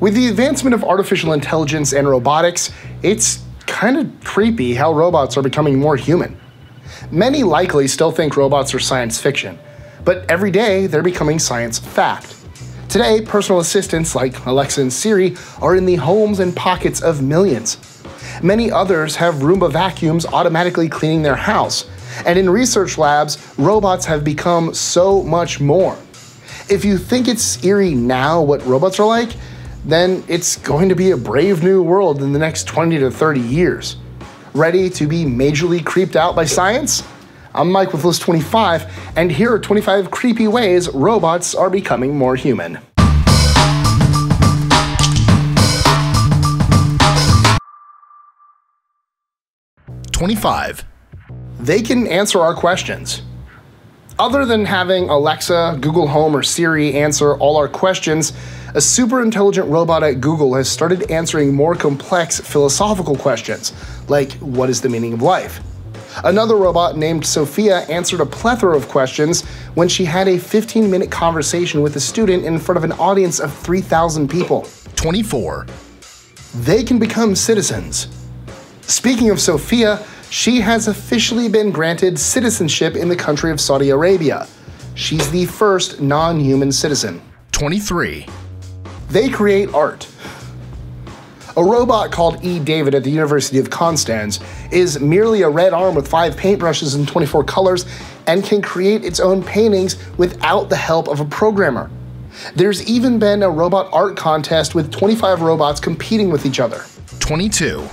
With the advancement of artificial intelligence and robotics, it's kind of creepy how robots are becoming more human. Many likely still think robots are science fiction, but every day they're becoming science fact. Today, personal assistants like Alexa and Siri are in the homes and pockets of millions. Many others have Roomba vacuums automatically cleaning their house, and in research labs, robots have become so much more. If you think it's eerie now what robots are like, then it's going to be a brave new world in the next 20 to 30 years. Ready to be majorly creeped out by science? I'm Mike with List 25, and here are 25 creepy ways robots are becoming more human. Twenty-five. They can answer our questions. Other than having Alexa, Google Home, or Siri answer all our questions, a super intelligent robot at Google has started answering more complex philosophical questions, like what is the meaning of life? Another robot named Sophia answered a plethora of questions when she had a 15 minute conversation with a student in front of an audience of 3,000 people. 24. They can become citizens. Speaking of Sophia, she has officially been granted citizenship in the country of Saudi Arabia. She's the first non human citizen. 23. They create art. A robot called E. David at the University of Konstanz is merely a red arm with five paintbrushes in 24 colors and can create its own paintings without the help of a programmer. There's even been a robot art contest with 25 robots competing with each other. 22.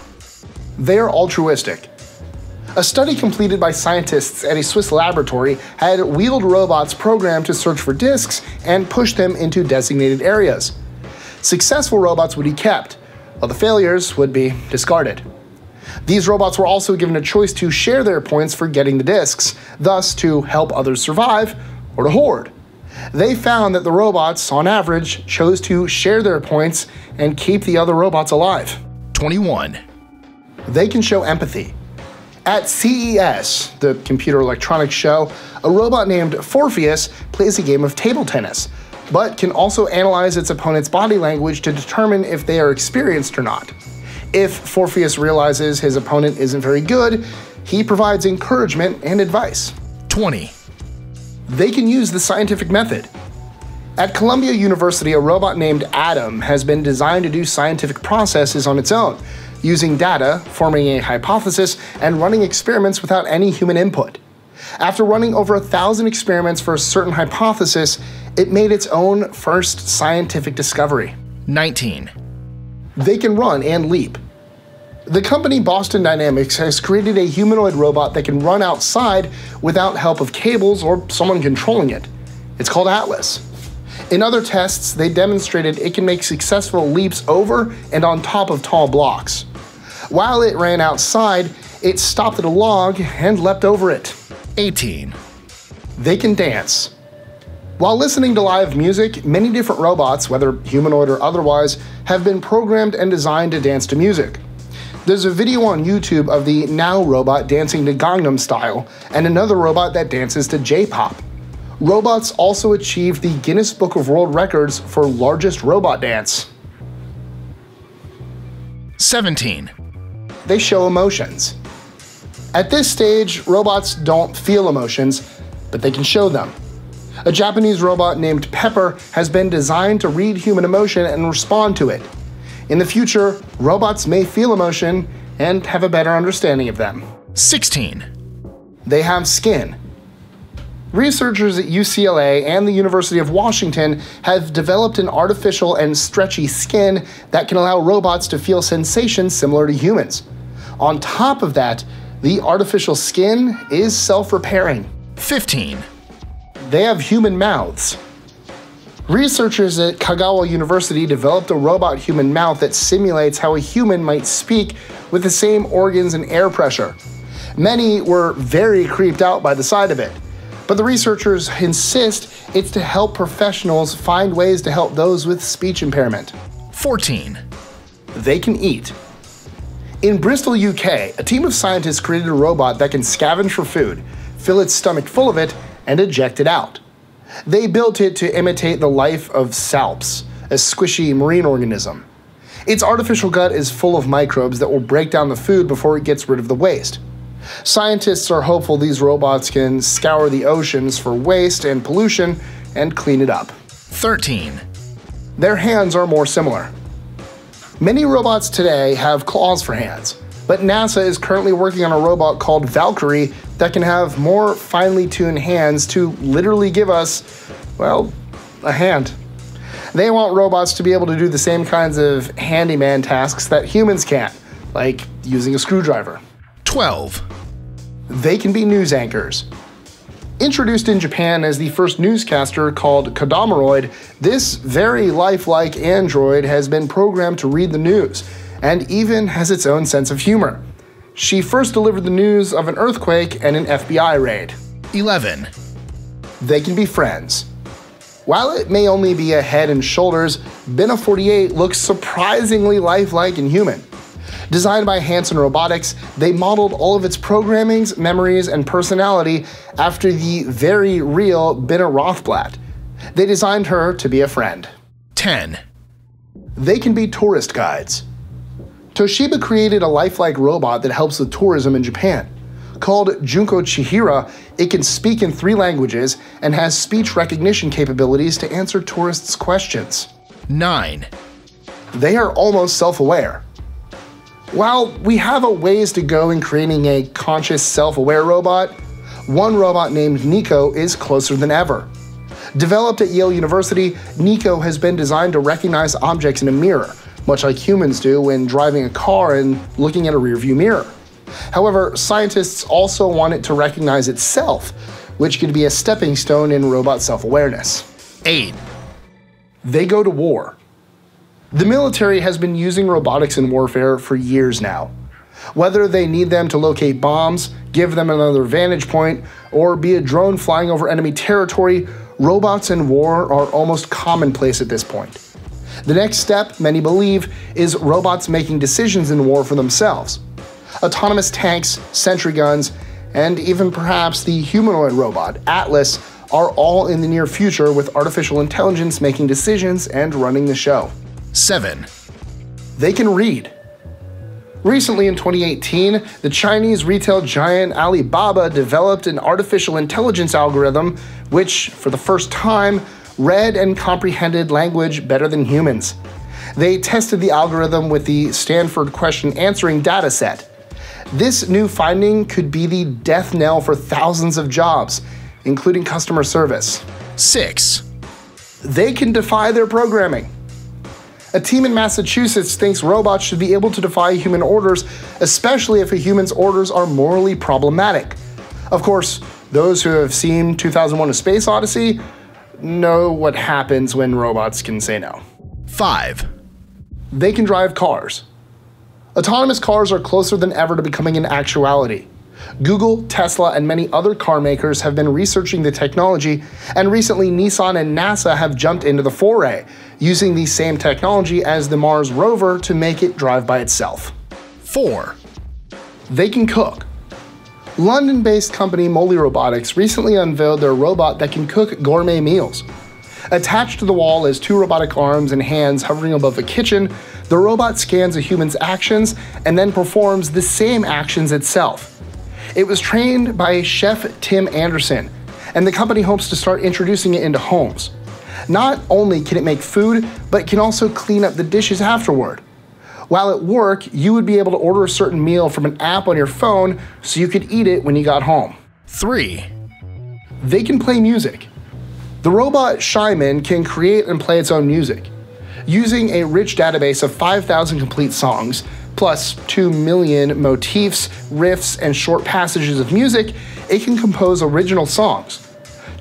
They're altruistic. A study completed by scientists at a Swiss laboratory had wheeled robots programmed to search for disks and push them into designated areas. Successful robots would be kept, while the failures would be discarded. These robots were also given a choice to share their points for getting the discs, thus to help others survive or to hoard. They found that the robots, on average, chose to share their points and keep the other robots alive. 21. They can show empathy. At CES, the computer electronics show, a robot named Forpheus plays a game of table tennis, but can also analyze its opponent's body language to determine if they are experienced or not. If Forpheus realizes his opponent isn't very good, he provides encouragement and advice. 20. They can use the scientific method. At Columbia University, a robot named Adam has been designed to do scientific processes on its own, using data, forming a hypothesis, and running experiments without any human input. After running over a thousand experiments for a certain hypothesis, it made its own first scientific discovery. 19. They can run and leap. The company Boston Dynamics has created a humanoid robot that can run outside without help of cables or someone controlling it. It's called Atlas. In other tests, they demonstrated it can make successful leaps over and on top of tall blocks. While it ran outside, it stopped at a log and leapt over it. 18. They can dance. While listening to live music, many different robots, whether humanoid or otherwise, have been programmed and designed to dance to music. There's a video on YouTube of the NAO robot dancing to Gangnam Style, and another robot that dances to J pop. Robots also achieved the Guinness Book of World Records for largest robot dance. 17. They show emotions. At this stage, robots don't feel emotions, but they can show them. A Japanese robot named Pepper has been designed to read human emotion and respond to it. In the future, robots may feel emotion and have a better understanding of them. 16. They have skin. Researchers at UCLA and the University of Washington have developed an artificial and stretchy skin that can allow robots to feel sensations similar to humans. On top of that, the artificial skin is self repairing. 15. They have human mouths. Researchers at Kagawa University developed a robot human mouth that simulates how a human might speak with the same organs and air pressure. Many were very creeped out by the sight of it, but the researchers insist it's to help professionals find ways to help those with speech impairment. 14. They can eat. In Bristol, UK, a team of scientists created a robot that can scavenge for food, fill its stomach full of it, and eject it out. They built it to imitate the life of salps, a squishy marine organism. Its artificial gut is full of microbes that will break down the food before it gets rid of the waste. Scientists are hopeful these robots can scour the oceans for waste and pollution and clean it up. 13. Their hands are more similar. Many robots today have claws for hands, but NASA is currently working on a robot called Valkyrie that can have more finely tuned hands to literally give us, well, a hand. They want robots to be able to do the same kinds of handyman tasks that humans can't, like using a screwdriver. 12. They can be news anchors. Introduced in Japan as the first newscaster called Kodomoroid, this very lifelike android has been programmed to read the news and even has its own sense of humor. She first delivered the news of an earthquake and an FBI raid. 11. They can be friends. While it may only be a head and shoulders, Bina 48 looks surprisingly lifelike and human. Designed by Hanson Robotics, they modeled all of its programmings, memories, and personality after the very real Bina Rothblatt. They designed her to be a friend. 10. They can be tourist guides. Toshiba created a lifelike robot that helps with tourism in Japan. Called Junko Chihira, it can speak in three languages and has speech recognition capabilities to answer tourists' questions. 9. They are almost self aware. While we have a ways to go in creating a conscious, self aware robot, one robot named Nico is closer than ever. Developed at Yale University, Nico has been designed to recognize objects in a mirror, much like humans do when driving a car and looking at a rearview mirror. However, scientists also want it to recognize itself, which could be a stepping stone in robot self awareness. 8. They go to war. The military has been using robotics in warfare for years now. Whether they need them to locate bombs, give them another vantage point, or be a drone flying over enemy territory, robots in war are almost commonplace at this point. The next step, many believe, is robots making decisions in war for themselves. Autonomous tanks, sentry guns, and even perhaps the humanoid robot, Atlas, are all in the near future with artificial intelligence making decisions and running the show. 7. They can read. Recently in 2018, the Chinese retail giant Alibaba developed an artificial intelligence algorithm which, for the first time, read and comprehended language better than humans. They tested the algorithm with the Stanford question answering dataset. This new finding could be the death knell for thousands of jobs, including customer service. 6. They can defy their programming. A team in Massachusetts thinks robots should be able to defy human orders, especially if a human's orders are morally problematic. Of course, those who have seen 2001 A Space Odyssey know what happens when robots can say no. 5. They can drive cars. Autonomous cars are closer than ever to becoming an actuality. Google, Tesla, and many other car makers have been researching the technology, and recently Nissan and NASA have jumped into the foray, using the same technology as the Mars rover to make it drive by itself. 4. They can cook. London based company Moley Robotics recently unveiled their robot that can cook gourmet meals. Attached to the wall is two robotic arms and hands hovering above a kitchen. The robot scans a human's actions and then performs the same actions itself. It was trained by chef Tim Anderson, and the company hopes to start introducing it into homes. Not only can it make food, but it can also clean up the dishes afterward. While at work, you would be able to order a certain meal from an app on your phone so you could eat it when you got home. 3. They can play music. The robot Shimon can create and play its own music. Using a rich database of 5,000 complete songs, plus 2 million motifs, riffs, and short passages of music, it can compose original songs.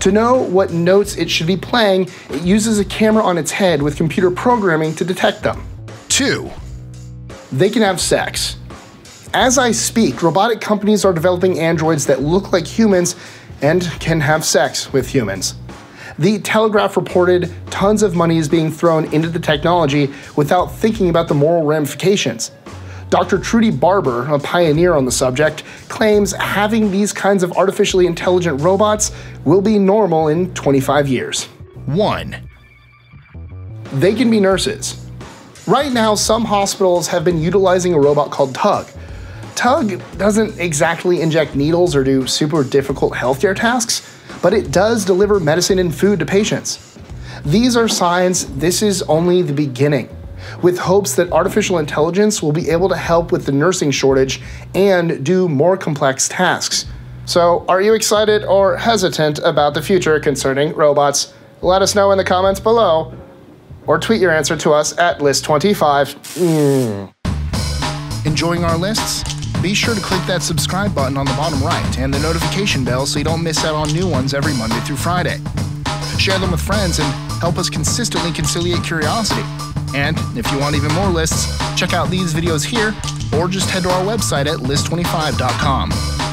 To know what notes it should be playing, it uses a camera on its head with computer programming to detect them. 2. They can have sex. As I speak, robotic companies are developing androids that look like humans and can have sex with humans. The Telegraph reported tons of money is being thrown into the technology without thinking about the moral ramifications. Dr. Trudy Barber, a pioneer on the subject, claims having these kinds of artificially intelligent robots will be normal in 25 years. 1. They can be nurses. Right now, some hospitals have been utilizing a robot called Tug. Tug doesn't exactly inject needles or do super difficult healthcare tasks, but it does deliver medicine and food to patients. These are signs this is only the beginning, with hopes that artificial intelligence will be able to help with the nursing shortage and do more complex tasks. So, are you excited or hesitant about the future concerning robots? Let us know in the comments below, or tweet your answer to us at list25. Mm. Enjoying our lists? Be sure to click that subscribe button on the bottom right and the notification bell so you don't miss out on new ones every Monday through Friday. Share them with friends and help us consistently conciliate curiosity. And if you want even more lists, check out these videos here or just head to our website at list25.com.